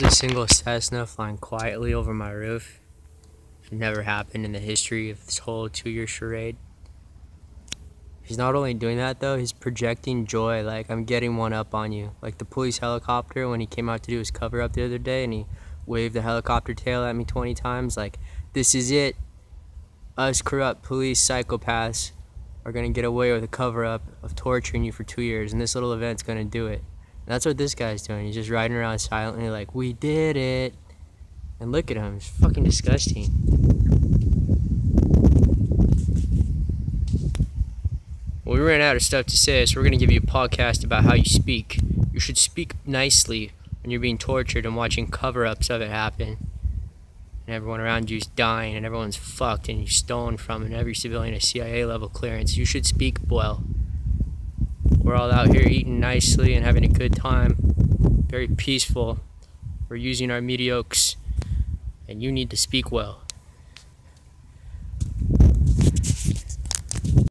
A single Cessna flying quietly over my roof. It never happened in the history of this whole two-year charade. He's not only doing that though, he's projecting joy like I'm getting one up on you. Like the police helicopter when he came out to do his cover up the other day and he waved the helicopter tail at me 20 times like this is it. Us corrupt police psychopaths are gonna get away with a cover up of torturing you for two years and this little event's gonna do it. And that's what this guy's doing. He's just riding around silently like, we did it. And look at him. It's fucking disgusting. Well, we ran out of stuff to say, so we're going to give you a podcast about how you speak. You should speak nicely when you're being tortured and watching cover ups of it happen. And everyone around you's dying and everyone's fucked and you're stolen from, and every civilian a CIA level clearance. You should speak well. We're all out here eating nicely and having a good time. Very peaceful. We're using our mediocres, and you need to speak well.